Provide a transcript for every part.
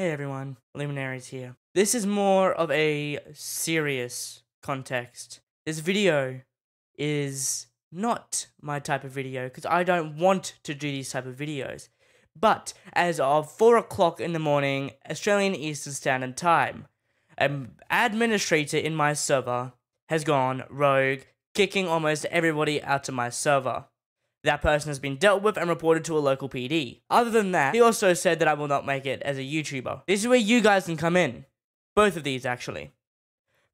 Hey everyone, Luminaries here. This is more of a serious context. This video is not my type of video because I don't want to do these type of videos. But as of 4 o'clock in the morning, Australian Eastern Standard Time, an administrator in my server has gone rogue, kicking almost everybody out of my server. That person has been dealt with and reported to a local PD. Other than that, he also said that I will not make it as a YouTuber. This is where you guys can come in. Both of these, actually.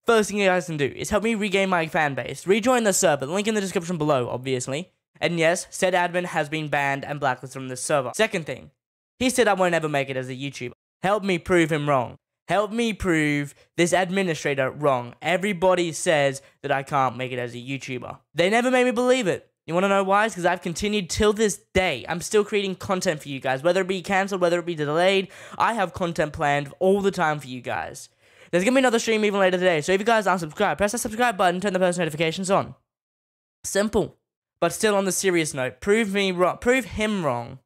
First thing you guys can do is help me regain my fan base. Rejoin the server, link in the description below, obviously. And yes, said admin has been banned and blacklisted from the server. Second thing, he said I won't ever make it as a YouTuber. Help me prove him wrong. Help me prove this administrator wrong. Everybody says that I can't make it as a YouTuber. They never made me believe it. You want to know why? It's because I've continued till this day. I'm still creating content for you guys, whether it be cancelled, whether it be delayed. I have content planned all the time for you guys. There's gonna be another stream even later today. So if you guys aren't subscribed, press that subscribe button, turn the post notifications on. Simple. But still on the serious note, prove me wrong. Prove him wrong.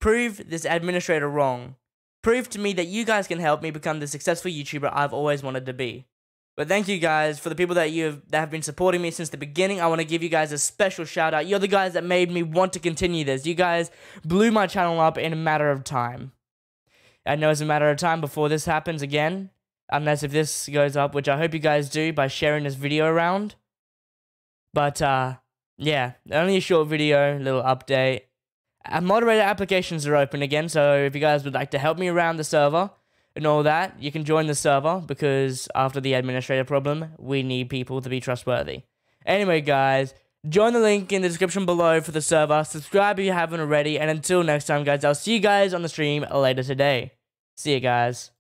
Prove this administrator wrong. Prove to me that you guys can help me become the successful YouTuber I've always wanted to be. But thank you guys for the people that you have, that have been supporting me since the beginning. I want to give you guys a special shout out. You're the guys that made me want to continue this. You guys blew my channel up in a matter of time. I know it's a matter of time before this happens again. Unless if this goes up, which I hope you guys do by sharing this video around. But, uh, yeah, only a short video, little update. Uh, moderator applications are open again, so if you guys would like to help me around the server and all that, you can join the server because after the administrator problem, we need people to be trustworthy. Anyway, guys, join the link in the description below for the server. Subscribe if you haven't already, and until next time, guys, I'll see you guys on the stream later today. See you guys.